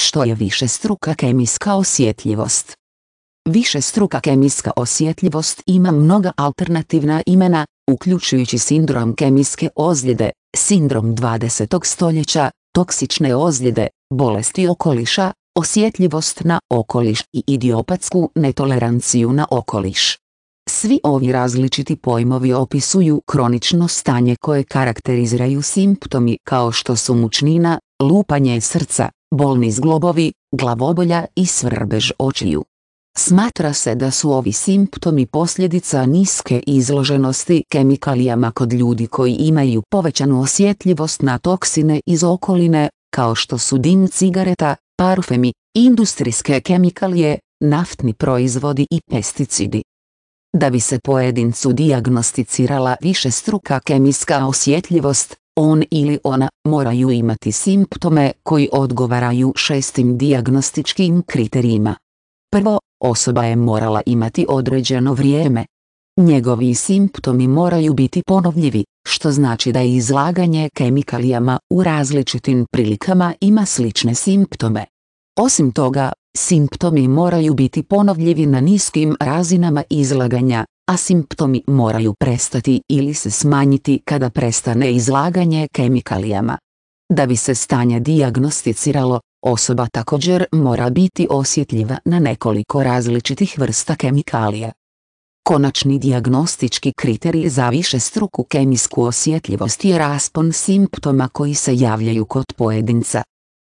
što je višestruka kemijska osjetljivost. Višestruka kemijska osjetljivost ima mnoga alternativna imena, uključujući sindrom kemijske ozljede, sindrom 20. stoljeća, toksične ozljede, bolesti okoliša, osjetljivost na okoliš i idiopatsku netoleranciju na okoliš. Svi ovi različiti pojmovi opisuju kronično stanje koje karakteriziraju simptomi kao što su mučnina, lupanje srca, bolni zglobovi, glavobolja i svrbež očiju. Smatra se da su ovi simptomi posljedica niske izloženosti kemikalijama kod ljudi koji imaju povećanu osjetljivost na toksine iz okoline, kao što su dim cigareta, parfemi, industrijske kemikalije, naftni proizvodi i pesticidi. Da bi se pojedincu dijagnosticirala više struka kemijska osjetljivost, on ili ona moraju imati simptome koji odgovaraju šestim dijagnostičkim kriterijima. Prvo, osoba je morala imati određeno vrijeme. Njegovi simptomi moraju biti ponovljivi, što znači da izlaganje kemikalijama u različitim prilikama ima slične simptome. Osim toga, simptomi moraju biti ponovljivi na niskim razinama izlaganja, a simptomi moraju prestati ili se smanjiti kada prestane izlaganje kemikalijama. Da bi se stanje dijagnosticiralo, Osoba također mora biti osjetljiva na nekoliko različitih vrsta kemikalija. Konačni dijagnostički kriterij za više struku kemijsku osjetljivost je raspon simptoma koji se javljaju kod pojedinca.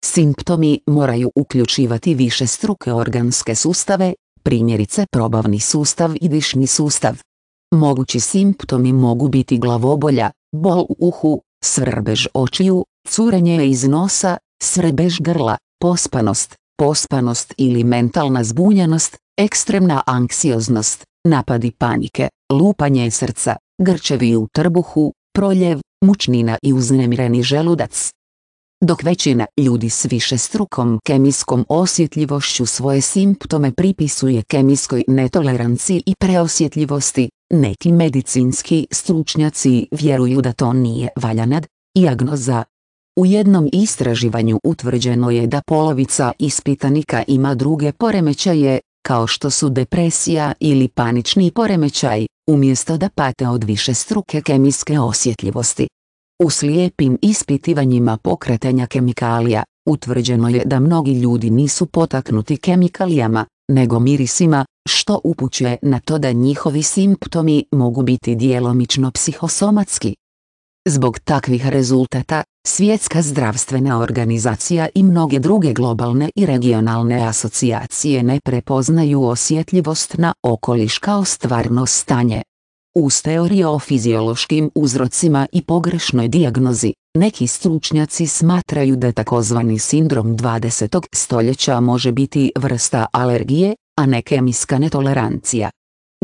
Simptomi moraju uključivati više struke organske sustave, primjerice probavni sustav i dišni sustav. Mogući simptomi mogu biti glavobolja, bol u uhu, svrbež očiju, curenje iz nosa, svrbež grla, pospanost, pospanost ili mentalna zbunjenost, ekstremna anksioznost, napadi panike, lupanje srca, grčevi u trbuhu, proljev, mučnina i uznemireni želudac. Dok većina ljudi s više strukom kemijskom osjetljivošću svoje simptome pripisuje kemijskoj netoleranciji i preosjetljivosti, neki medicinski stručnjaci vjeruju da to nije valjana dijagnoza, u jednom istraživanju utvrđeno je da polovica ispitanika ima druge poremećaje, kao što su depresija ili panični poremećaj, umjesto da pate od više struke kemijske osjetljivosti. U slijepim ispitivanjima pokretanja kemikalija, utvrđeno je da mnogi ljudi nisu potaknuti kemikalijama, nego mirisima, što upućuje na to da njihovi simptomi mogu biti djelomično psihosomatski. Zbog takvih rezultata, Svjetska zdravstvena organizacija i mnoge druge globalne i regionalne asocijacije ne prepoznaju osjetljivost na okoliš kao stvarno stanje. Uz teorije o fiziološkim uzrocima i pogrešnoj dijagnozi, neki stručnjaci smatraju da takozvani sindrom 20. stoljeća može biti vrsta alergije, a ne kemijska netolerancija.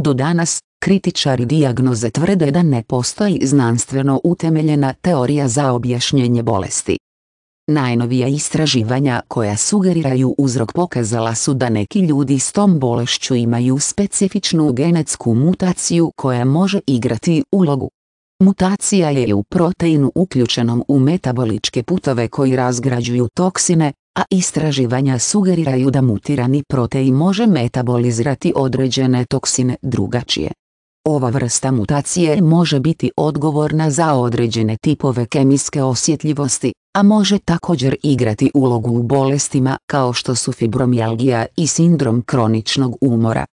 Do danas, Kritičari dijagnoze tvrde da ne postoji znanstveno utemeljena teorija za objašnjenje bolesti. Najnovija istraživanja koja sugeriraju uzrok pokazala su da neki ljudi s tom bolešću imaju specifičnu genetsku mutaciju koja može igrati ulogu. Mutacija je u proteinu uključenom u metaboličke putove koji razgrađuju toksine, a istraživanja sugeriraju da mutirani protein može metabolizirati određene toksine drugačije. Ova vrsta mutacije može biti odgovorna za određene tipove kemijske osjetljivosti, a može također igrati ulogu u bolestima kao što su fibromijalgija i sindrom kroničnog umora.